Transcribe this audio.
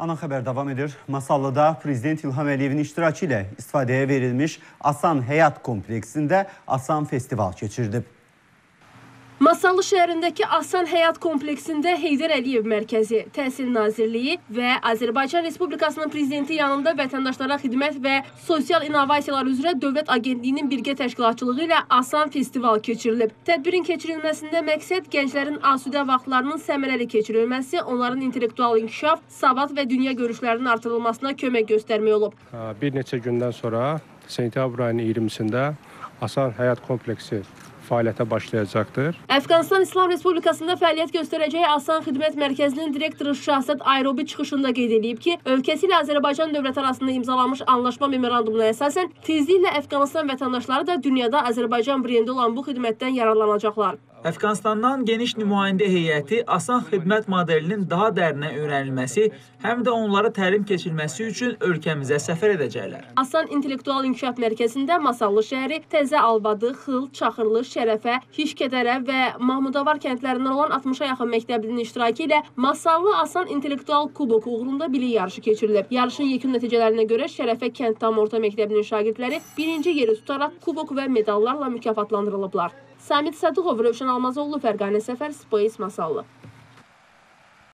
Ana xəbər davam edir. Masallıda Prezident İlham Əliyevin iştirakı ilə istifadəyə verilmiş Asan Həyat kompleksində Asan festival keçirilib. Masallı şəhərindəki Asan Həyat kompleksində Heydər Əliyev Mərkəzi, Təhsil Nazirliyi və Azərbaycan Respublikasının prezidenti yanında vətəndaşlara xidmət və sosial innovasiyalar üzrə Dövlət Agentliyinin birgə təşkilatçılığı ilə Asan festival keçirilib. Tədbirin keçirilməsində məqsəd gənclərin asudə vaxtlarının səmərəli keçirilməsi, onların intellektual inkişaf, savad və dünya görüşlərinin artırılmasına kömək göstərmək olub. Bir neçə gündən sonra sentyabr ayının 20-sində Asan Həyat kompleksi fəaliyyətə başlayacaqdır. Əfqanistan İslam Respublikasında fəaliyyət göstərəcəyi Asan Xidmət Mərkəzinin direktoru Şahzad Ayrobi çıxışında qeyd edib ki, ölkəsi ilə Azərbaycan dövləti arasında imzalanmış anlaşma memorandumuna əsasən tezliklə Əfqanistan vətəndaşları da dünyada Azərbaycan brendi olan bu xidmətdən yararlanacaqlar. Əfqanistandan geniş nümayəndə heyəti asan xidmət modelinin daha dərinə öyrənilməsi, həm də onlara təlim keçilməsi üçün ölkəmizə səfər edəcəklər. Asan İntellektual İnkişaf Mərkəzində Masallı şəhəri, Təzə Albadı, Xıl, Çaxırlı, Şərəfə, Hişkədərə və Mahmudavar kəndlərindən olan 60-a yaxın məktəblinin iştirakı ilə Masallı Asan İntellektual Kubok uğrunda bilik yarışı keçirilib. Yarışın yekun nəticələrinə görə Şərəfə kənd tam orta məktəbinin şagirdləri birinci yeri tutaraq kubok və medallarla mükafatlandırılıblar. Samit Sadıqov, Rövşən Almazoğlu, Fərqanə Səfər, Space Masallı.